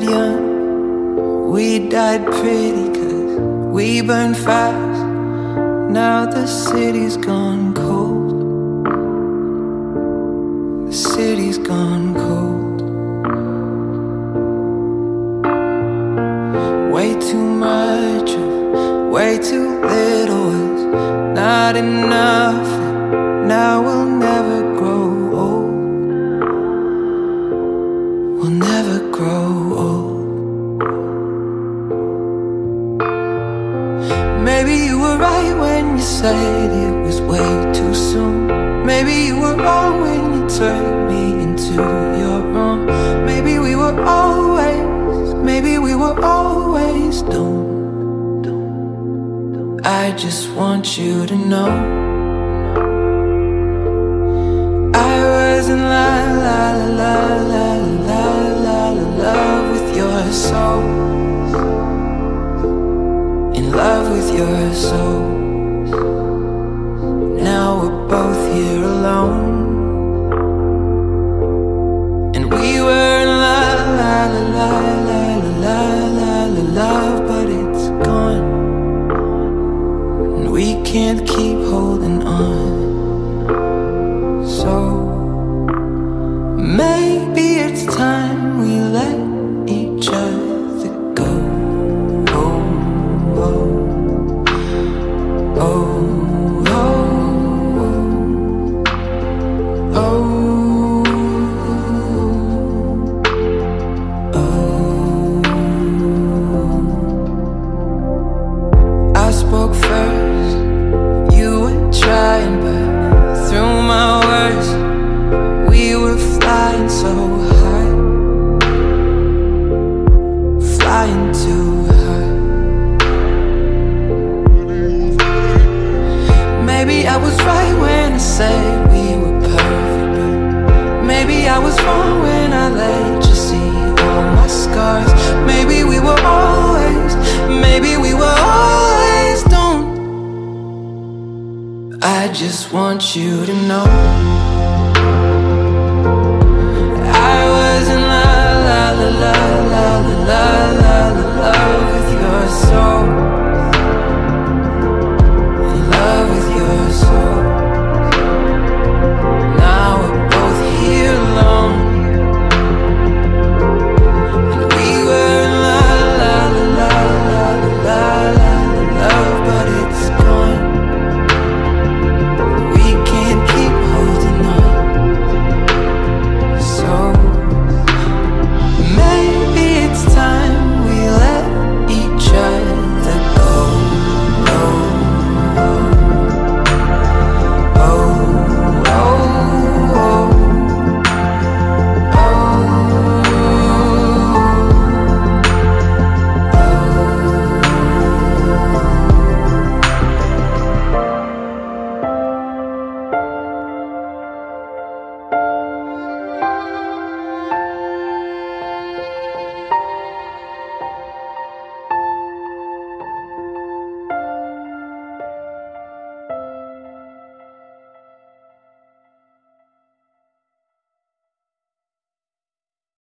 died young, we pretty cause we burned fast. Now the city's gone cold. The city's gone cold. Way too much way too little was not enough. Right when you said it was way too soon. Maybe you were wrong when you turned me into your own. Maybe we were always, maybe we were always doomed. I just want you to know. in love with your soul. Now we're both here alone. And we were in love, la la la la la la la love, but it's gone. And we can't keep Maybe I was right when I said we were perfect, but maybe I was wrong when I let you see all my scars. Maybe we were always, maybe we were always doomed. I just want you to know.